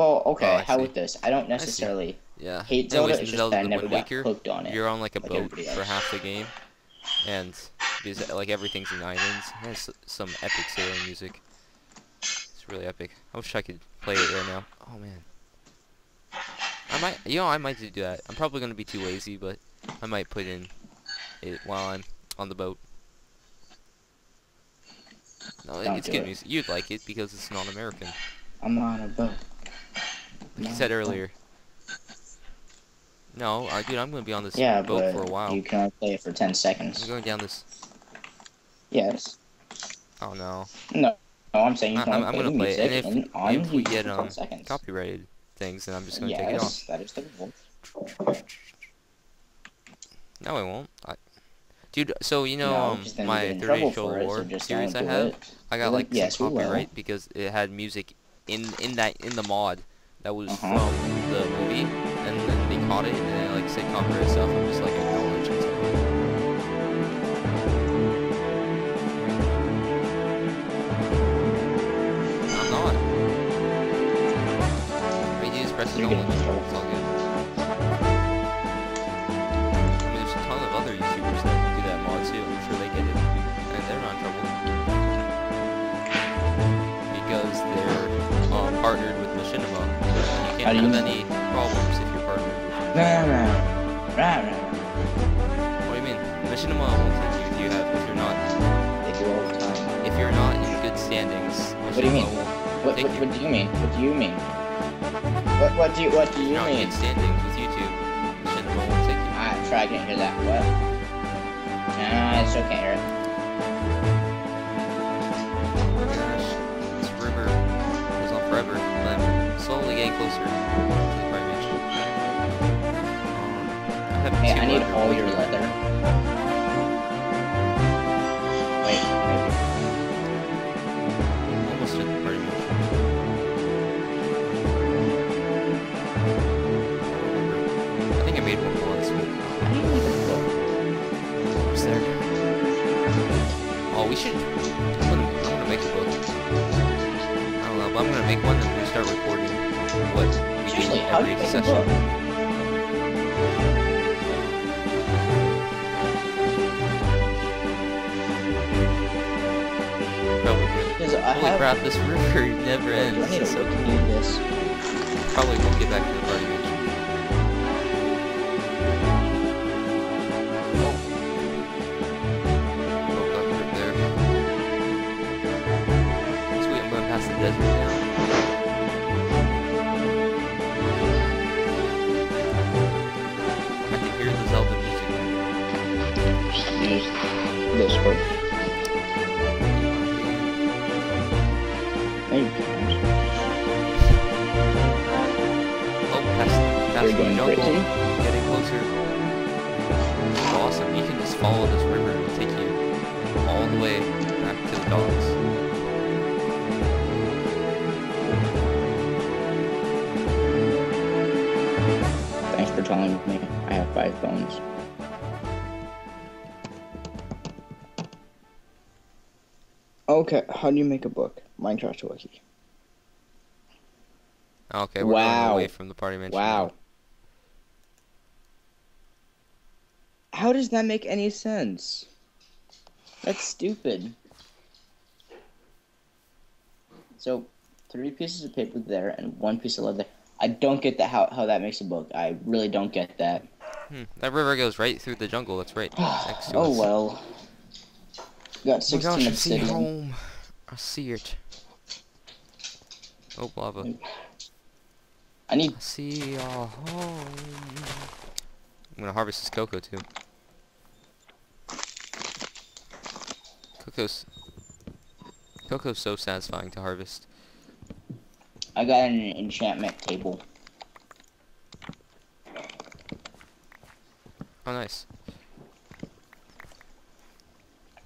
Well, okay. Oh, how with this? I don't necessarily Yeah. hate Zelda. Anyways, It's in just Zelda that I never got Waker, hooked on it. You're on like a like boat for half the game, and because like everything's in islands, it has s- some epic sailing music. It's really epic. I wish I could play it right now. Oh man. I might, you know, I might do that. I'm probably gonna be too lazy, but I might put in it while I'm on the boat. No, Don't it's good it. music. You'd like it because it's non-American. I'm on a boat. You said earlier. No, uh, dude, I'm gonna be on this Yeah, boat but for a while. you can only play it for ten seconds. I'm going down this. Yes. Oh no. No. No, I'm saying you can I'm- only I'm gonna play it, and if- on if we get, um. Copyrighted things, and I'm just gonna take it off. yes, that is the rule. No, I won't. I, dude, so you know, no, um, then my get in 30 Show War so series I have, it. I got like yes, copyright because it had music in in that in the mod that was Uh-huh. from the movie, and then they caught it and then like said copyright stuff. I'm just like How do you have any problems if you're partnered with Rah, rah. Rah, rah. What do you mean? Machinima won't take you if you have if you're not They do all the time. if you're not in good standings. What do you mean? What, what, what do you mean? What do you mean? What, what do you, what do you you're not in good standings with YouTube. Machinima won't take you. Ah, try, I can't hear that. What? Nah, I still can't hear it. Oh I have Hey, two I need all your leather. Wait, maybe. Almost to the primate. I think I made one once, but I need like a book. almost there. Oh, we should. I'm gonna, I'm gonna make a book. I don't know, but I'm gonna make one and we're start recording what we do Seriously, how do every you make session. Holy crap, this river never ends. I need a so to cool. do this? Probably won't get back to the party past You're going jungle. crazy? Getting closer. Awesome. You can just follow this river and it'll take you all the way back to the docks. Thanks for telling me. I have five bones. Okay, how do you make a book? Minecraft Wiki. Okay, we're Wow. away from the party mansion. Wow. How does that make any sense? That's stupid. So, three pieces of paper there and one piece of leather. I don't get that how, how that makes a book. I really don't get that. Hmm, that river goes right through the jungle. That's right. Oh us. well. Got Oh my 16 gosh, I see home. I see it. Oh, lava. I need I see our home. I'm gonna harvest this cocoa too. Cocoa's Cocoa's so satisfying to harvest. I got an enchantment table. Oh, nice.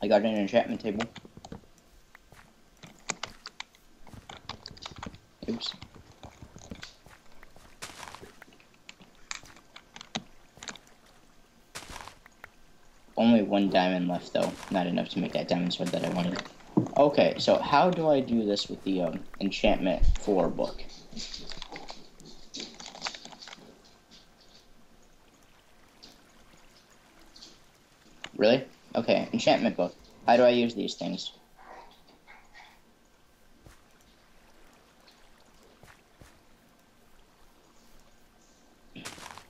I got an enchantment table. one diamond left, though. Not enough to make that diamond sword that I wanted. Okay, so how do I do this with the um, enchantment four book? Really? Okay, enchantment book. How do I use these things?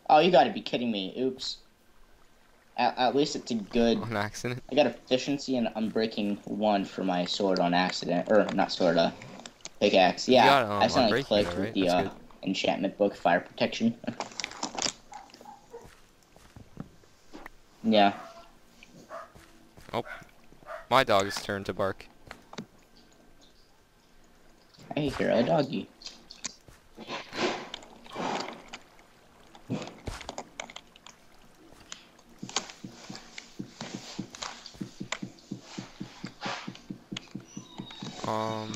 Oh, you gotta be kidding me. Oops. At, at least it's a good. On accident. I got efficiency and unbreaking one for my sword on accident. Or, not sword, uh, pickaxe. Yeah, got, um, I accidentally clicked though, with the uh, enchantment book, fire protection. yeah. Oh, my dog's turn to bark. I hear a doggy. Um,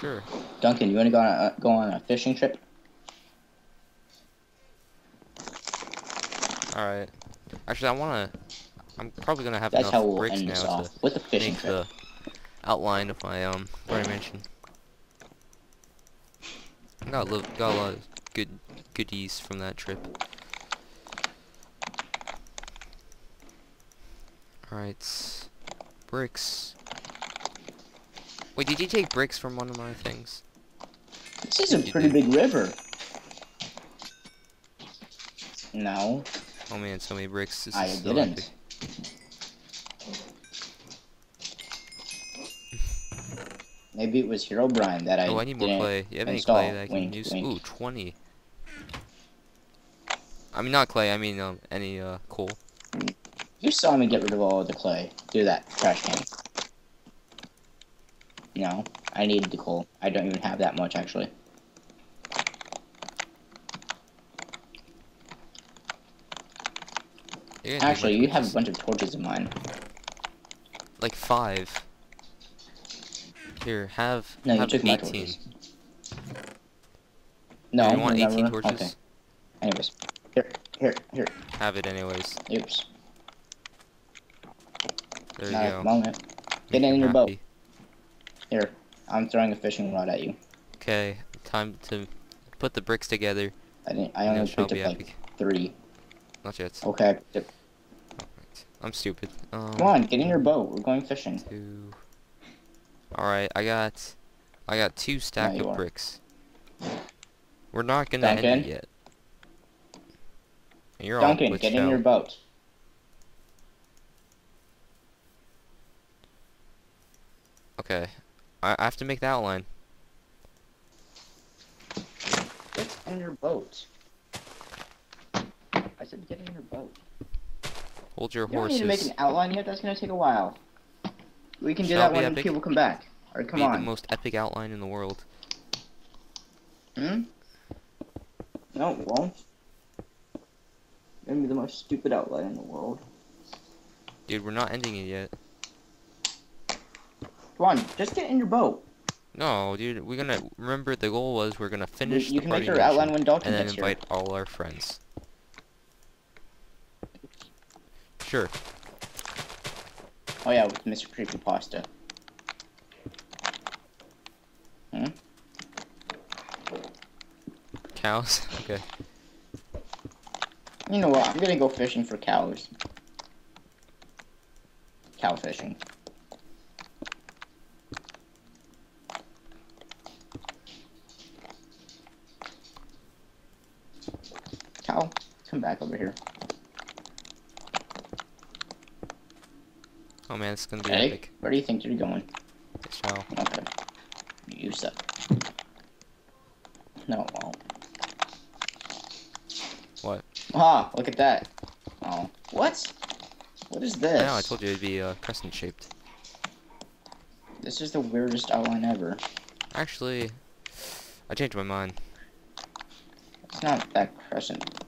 sure. Duncan, you want to go on a, go on a fishing trip? All right. Actually, I wanna. I'm probably gonna have That's enough we'll bricks now to with a fishing make trip. the outline of my um what I mentioned. Got a, lo- got a lot of good goodies from that trip. Alright, bricks. Wait, did you take bricks from one of my things? This is a You pretty did. big river. No, Oh man, so many bricks. This I didn't. Maybe it was Herobrine that I oh, I need more clay. You have any clay that I can Wink, use? wink. Ooh, 20. I mean, not clay, I mean, um, any, uh, coal. You saw me get rid of all the clay. Do that, trash can. No, I need the coal. I don't even have that much, actually. You're gonna need Actually, you have a bunch of torches in mine. Like five. Here, have, No, you have took my 18. torches. No, you want no, 18 no, torches? Okay. Anyways, here, here, here. Have it anyways. Oops. There you Not go. moment. Get in your boat. Here, I'm throwing a fishing rod at you. Okay, time to put the bricks together. I didn't. I only picked up like three. Not yet. Okay. I picked up- Alright. I'm stupid. Um, Come on, get in your boat. We're going fishing. two. Alright, I got I got two stack of are. bricks. We're not gonna end Duncan? it yet. You're Duncan, get in show. your boat. Okay. I, I have to make the outline. Get in your boat. I said get in your boat. Hold your You horses. need to make an outline yet. That's gonna take a while. We can do Shall that when epic. people come back. Or come Be the on. most epic outline in the world. Hmm? No, it won't. Gonna be the most stupid outline in the world. Dude, we're not ending it yet. Come on, just get in your boat. No, dude, we're gonna remember the goal was we're gonna finish you the can party make your outline when Dalton and then gets here. invite all our friends. Sure. Oh yeah, with Mr. Creepy Pasta. Hmm. Cows. okay. You know what? I'm gonna go fishing for cows. Cow fishing. Cow, come back over here. Oh man, it's gonna be Ready? epic. Where do you think you're going? Yes, shall. Okay. You suck. No, it won't. What? Ah, look at that. Oh, what? What is this? I I told you it'd be uh, crescent shaped. This is the weirdest outline ever. Actually, I changed my mind. It's not that crescent.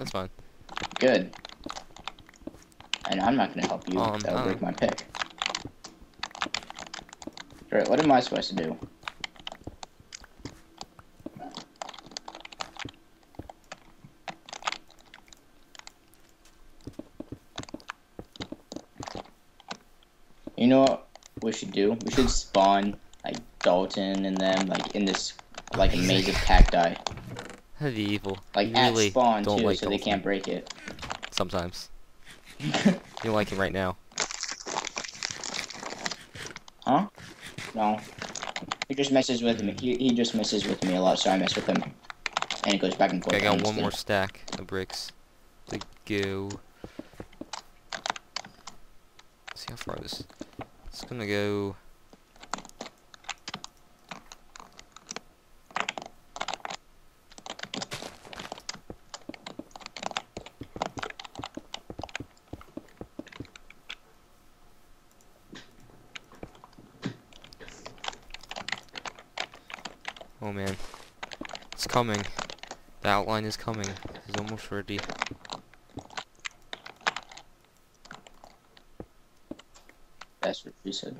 That's fine. Good. And I'm not gonna help you. Um, That'll break um. my pick. Right, what am I supposed to do? You know what we should do? We should spawn like Dalton and them like in this like a maze of cacti. That'd evil. Like you at really spawn don't too, like so they can't break it. Sometimes. You don't like him right now. Huh? No. He just messes with me. He, he just messes with me a lot, so I mess with him. And it goes back and forth. Okay, I got one more stack of bricks to go. see how far this. It's gonna go. Oh man, it's coming. The outline is coming. It's almost ready. That's what she said.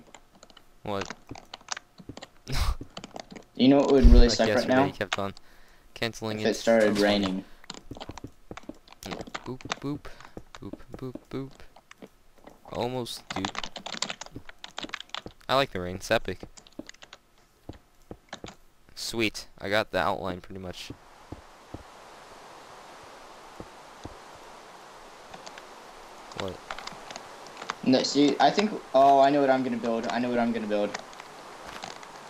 What? You know what would really Like suck right now? he kept on canceling If it. it started That was funny. raining. Boop boop boop boop boop. Almost, dude. I like the rain. It's epic. Sweet. I got the outline pretty much. What? No, see, I think. Oh, I know what I'm gonna build. I know what I'm gonna build.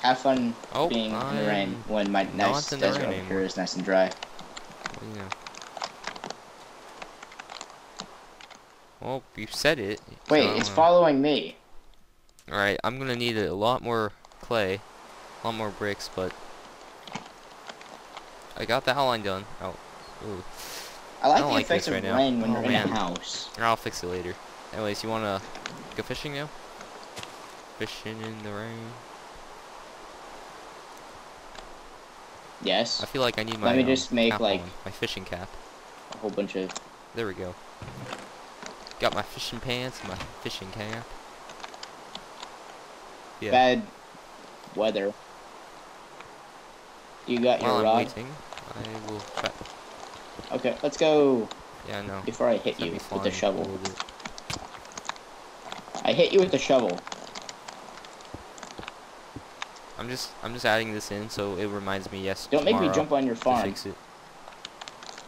Have fun Oh, being in the rain when my nice desert over here anymore. nice and dry. Oh, Do you? Well, you said it. Wait, I it's following me. Alright, I'm gonna need a lot more clay, a lot more bricks, but I got the outline done. Oh, ooh. I like don't the like effects of right now. rain when Oh, you're in man. a house. I'll fix it later. Anyways, you wanna go fishing now? Fishing in the rain. Yes. I feel like I need my Let me um, just make, like- on, my fishing cap. A whole bunch of. There we go. Got my fishing pants and my fishing cap. Yeah. bad weather. You got While your I'm rod? waiting, I will try. Okay, let's go. Yeah, no. Before I hit you with the shovel. a little bit. I hit you with the shovel. I'm just I'm just adding this in so it reminds me yes Don't make me jump on your farm. fix it.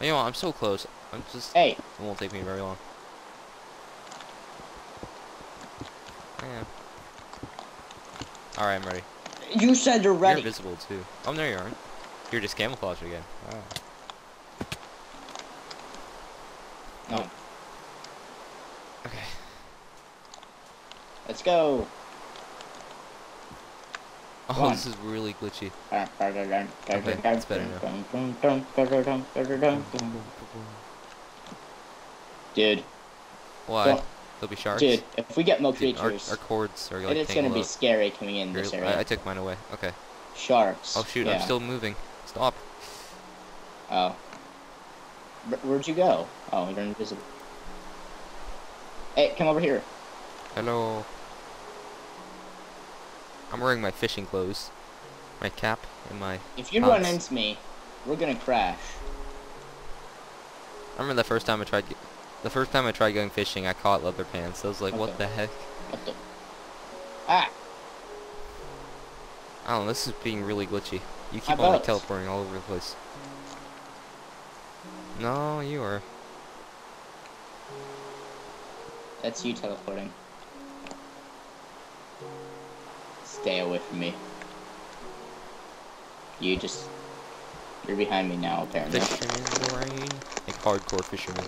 You know what, I'm so close. I'm just Hey, it won't take me very long. Yeah. Alright, I'm ready. you said you're You're ready. invisible too. Oh no you aren't. You're just camouflaged again. Wow. No. Okay. Let's go. Oh Come on. this is really glitchy. Okay, it's better now. Dude, Why? Don't- There'll be sharks? dude, if we get more Dude, our, creatures, our cords are like it is gonna be scary coming in this area. I, I took mine away. Okay. Sharks. Oh shoot, yeah. I'm still moving. Stop. Oh. Where- Where'd you go? Oh, you're invisible. Hey, come over here. Hello. I'm wearing my fishing clothes. My cap and my... If you run into me, we're gonna crash. I remember the first time I tried... The first time I tried going fishing, I caught leather pants. I was like, what the heck? What the? Ah! I don't know, this is being really glitchy. You keep My on like teleporting all over the place. No, you are. That's you teleporting. Stay away from me. You just... You're behind me now, apparently. In the. Like hardcore fisherman.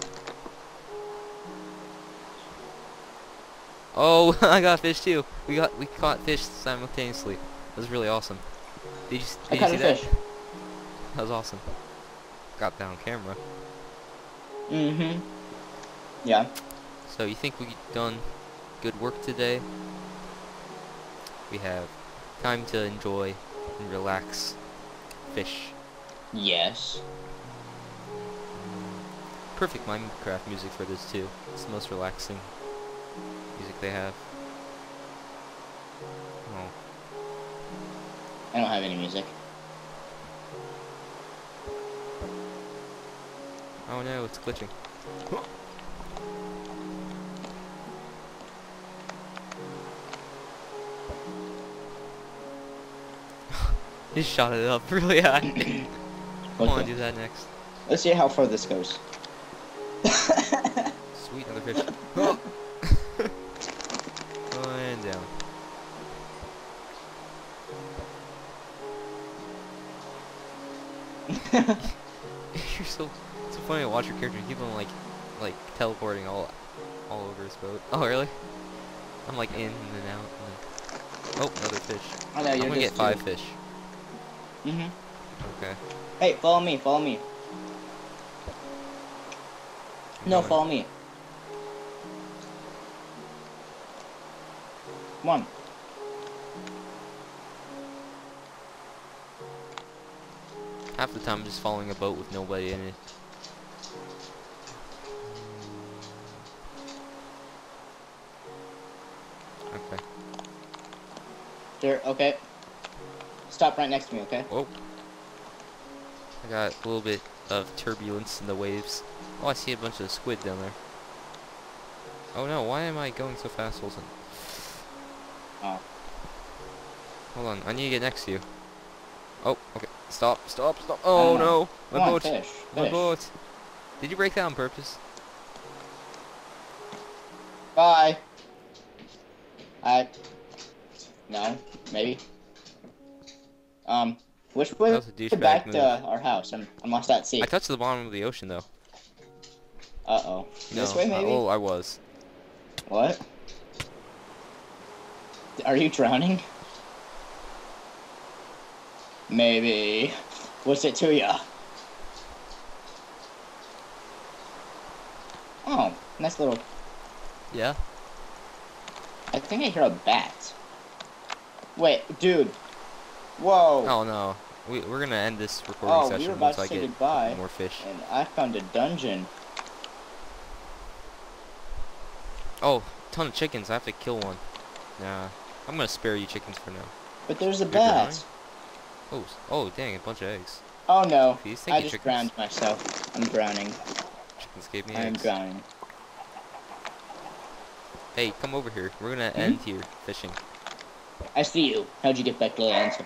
Oh, I got fish too. We got we caught fish simultaneously. That was really awesome. Did you, s- I did you see a that? fish. That was awesome. Got that on camera. Mm-hmm. Yeah. So you think we've done good work today? We have time to enjoy and relax, fish. Yes. Perfect Minecraft music for this too. It's the most relaxing music they have. Oh, I don't have any music. oh no, it's glitching. He shot it up really high. I want to do that next. Let's see how far this goes. Sweet. sweet, another fish. You're so so funny to watch your character. You keep on like like teleporting all all over his boat. Oh really? I'm like in and then out. And then... Oh, another fish. Oh, no, I'm gonna get just five fish. Mm-hmm. Okay. Hey, follow me, follow me. I'm No, going. follow me. Come on. Half the time I'm just following a boat with nobody in it. Okay. There, okay. Stop right next to me, okay? Whoa. I got a little bit of turbulence in the waves. Oh, I see a bunch of squid down there. Oh no, why am I going so fast, Olsen? Oh. Hold on, I need to get next to you. Stop, stop, stop. Oh no, my Come boat. fish, My fish. boat. Did you break that on purpose? Bye. I. No, maybe. Um, which way a back move. to our house? I'm, I'm lost at sea. I touched the bottom of the ocean though. Uh oh. This no, way, maybe. oh, I was. What? Are you drowning? Maybe. What's it to ya? Oh, nice little. Yeah. I think I hear a bat. Wait, dude. Whoa. Oh no, we we're gonna end this recording Oh, we session about once I get goodbye. more fish. And I found a dungeon. Oh, ton of chickens. I have to kill one. Nah, I'm gonna spare you chickens for now. But there's a You're bat. Oh, oh, dang, a bunch of eggs. Oh no. Please, I just chickens. drowned myself. I'm drowning. Chickens gave me I am eggs. drowning. Hey, come over here. We're gonna Hmm? end here fishing. I see you. How'd you get back to land so,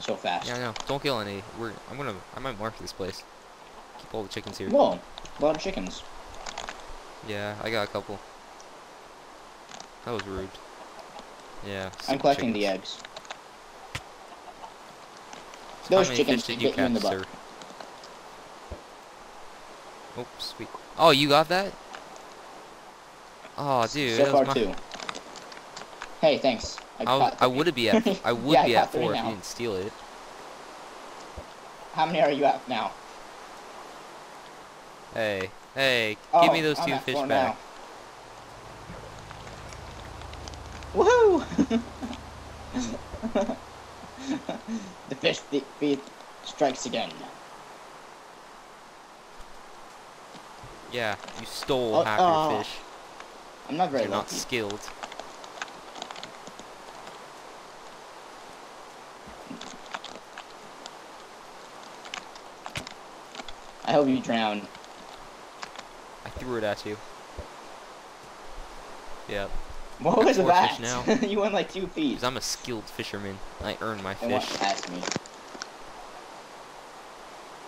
so fast? Yeah, no, don't kill any. We're I'm gonna I might mark this place. Keep all the chickens here. Whoa, a lot of chickens. Yeah, I got a couple. That was rude. Yeah. I'm collecting the eggs. Those chickens did you get you in the butt. Oh, sweet. Oh, you got that? Oh, dude, so far my. two. Hey, thanks. I, I three. would be at I would Yeah, be at four if you didn't steal it. How many are you at now? Hey, hey, Oh, give me oh, those I'm two fish back. Now. Woohoo! the thief strikes again. Yeah, you stole Oh, half oh, fish. I'm not very You're not skilled. I hope you drown. I threw it at you. Yep. What was that? now. you went like two feet. Because I'm a skilled fisherman. I earn my It went fish. past me.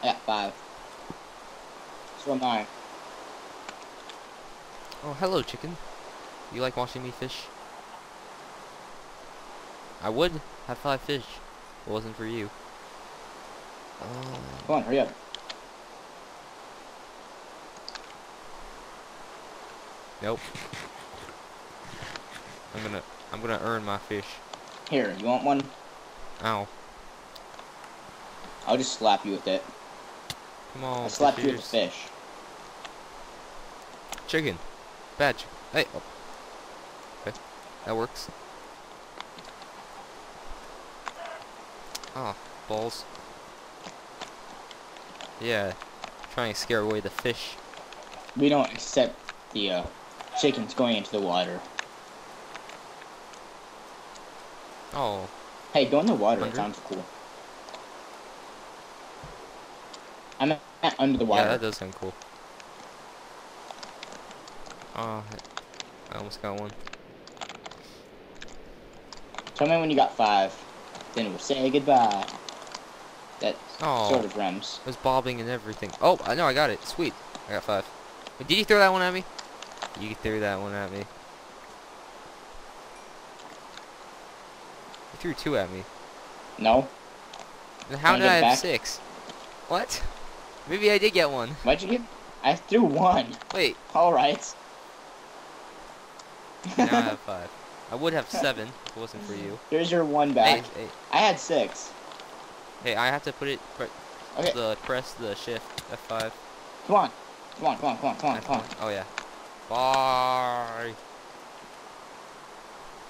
Got five. So am I. Oh, hello, chicken. You like watching me fish? I would have five fish. If it wasn't for you. Oh, Come on, hurry up. nope. I'm gonna, I'm gonna earn my fish. Here, you want one? Ow. I'll just slap you with it. Come on, I'll slap you with fish. Chicken. Bad chicken. Hey. Oh. Okay. That works. Ah, balls. Yeah. Trying to scare away the fish. We don't accept the uh, chickens going into the water. Oh. Hey, go in the water. It sounds cool. I'm under the water. Yeah, that does sound cool. Oh, I- almost got one. Tell me when you got five. Then we'll say goodbye. That Oh, sort of rhymes. it was bobbing and everything. Oh, I know, I got it. Sweet. I got five. Wait, did you throw that one at me? You threw that one at me. You threw two at me. No. Then how did I have back? six? What? Maybe I did get one. Why'd you get? I threw one. Wait, All right. now I have five. I would have seven if it wasn't for you. Here's your one back. hey, I had six. hey, I have to put it, pre- Okay. the, press the shift, F5. Come on. Come on. Come on. Come on. Come on. Come on. Oh yeah. Bye.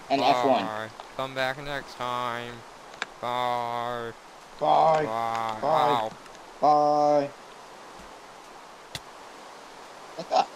And F1. Come back next time. Bye. Bye. Bye. Bye. Ow. Bye like, ah,